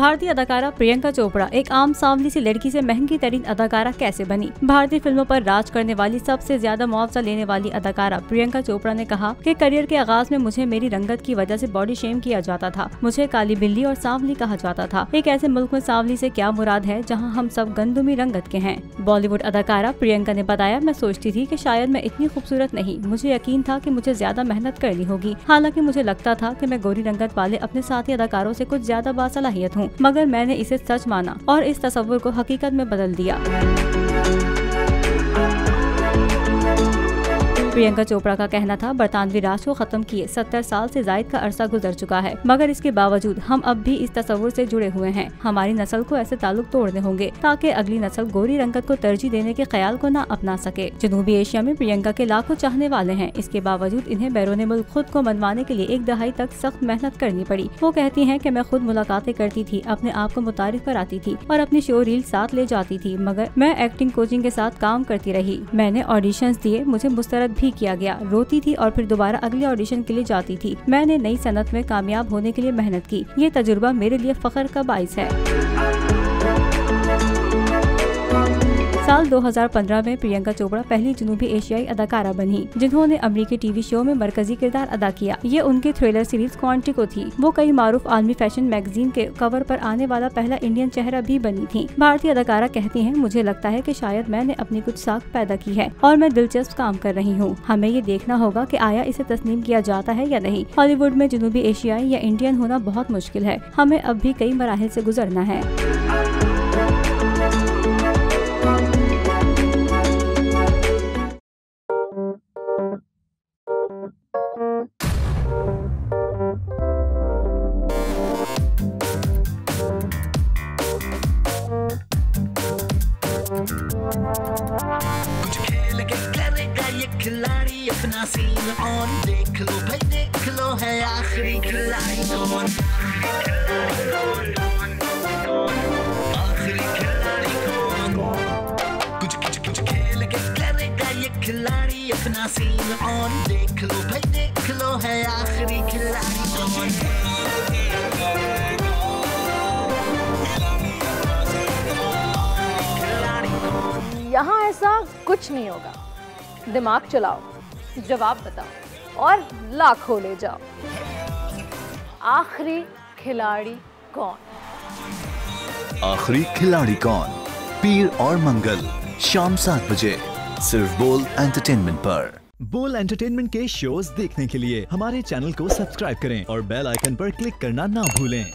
भारतीय अदाकारा प्रियंका चोपड़ा एक आम सांवली सी लड़की से महँगी तरीन अदाकारा कैसे बनी? भारतीय फ़िल्मों पर राज करने वाली सबसे ज़्यादा मुआवजा लेने वाली अदाकारा प्रियंका चोपड़ा ने कहा कि करियर के आगाज़ में मुझे मेरी रंगत की वजह से बॉडी शेम किया जाता था। मुझे काली बिल्ली और सांवली कहा जाता था। एक ऐसे मुल्क में सांवली से क्या मुराद है जहाँ हम सब गंदुमी रंगत के हैं? बॉलीवुड अदाकारा प्रियंका ने बताया, मैं सोचती थी की शायद मैं इतनी खूबसूरत नहीं। मुझे यकीन था की मुझे ज़्यादा मेहनत करनी होगी। हालाँकि मुझे लगता था की मैं गोरी रंगत वाले अपने साथी अदाकारों ऐसी कुछ ज़्यादा बासलाहियत हूँ। मगर मैंने इसे सच माना और इस तस्वुर को हकीकत में बदल दिया। प्रियंका चोपड़ा का कहना था, बरतानवी राज को खत्म किए, सत्तर साल से जायद का अरसा गुजर चुका है। मगर इसके बावजूद हम अब भी इस तस्वुर से जुड़े हुए हैं। हमारी नस्ल को ऐसे ताल्लुक तोड़ने होंगे, ताकि अगली नस्ल गोरी रंगत को तरजीह देने के ख्याल को न अपना सके। जनूबी एशिया में प्रियंका के लाखों चाहने वाले हैं। इसके बावजूद इन्हें बैरून मुल्क खुद को मनवाने के लिए एक दहाई तक सख्त मेहनत करनी पड़ी। वो कहती है की मैं खुद मुलाकातें करती थी, अपने आप को मुतारिफ कराती थी और अपनी शो रील साथ ले जाती थी। मगर मैं एक्टिंग कोचिंग के साथ काम करती रही। मैंने ऑडिशन दिए, मुझे मुस्तरद भी किया गया। रोती थी और फिर दोबारा अगले ऑडिशन के लिए जाती थी। मैंने नई सनत में कामयाब होने के लिए मेहनत की। ये तजुर्बा मेरे लिए फखर का बाइस है। साल 2015 में प्रियंका चोपड़ा पहली जुनूबी एशियाई अदाकारा बनी, जिन्होंने अमरीकी टीवी शो में मरकजी किरदार अदा किया। ये उनकी थ्रिलर सीरीज़ क्वांटिको थी। वो कई मारूफ आलमी फ़ैशन मैगजीन के कवर पर आने वाला पहला इंडियन चेहरा भी बनी थी। भारतीय अदाकारा कहती है, मुझे लगता है की शायद मैंने अपनी कुछ साख पैदा की है और मैं दिलचस्प काम कर रही हूँ। हमें ये देखना होगा की आया इसे तस्लीम किया जाता है या नहीं। हॉलीवुड में जुनूबी एशियाई या इंडियन होना बहुत मुश्किल है। हमें अब भी कई मराहल से गुजरना है। खिलाड़ी अपना सीन ऑन देख लो भाई, देख लो है आखिरी खिलाड़ी कौन? आखिरी खिलाड़ी कौन? कुछ कुछ कुछ खेल के करेगा ये खिलाड़ी अपना सीन ऑन देख लो भाई, देख लो है आखिरी खिलाड़ी कौन? यहाँ ऐसा कुछ नहीं होगा। दिमाग चलाओ जवाब बताओ और लाखों ले जाओ। आखिरी खिलाड़ी कौन? आखिरी खिलाड़ी कौन? पीर और मंगल शाम सात बजे सिर्फ़ बोल एंटरटेनमेंट पर। बोल एंटरटेनमेंट के शोज़ देखने के लिए हमारे चैनल को सब्सक्राइब करें और बेल आइकन पर क्लिक करना ना भूलें।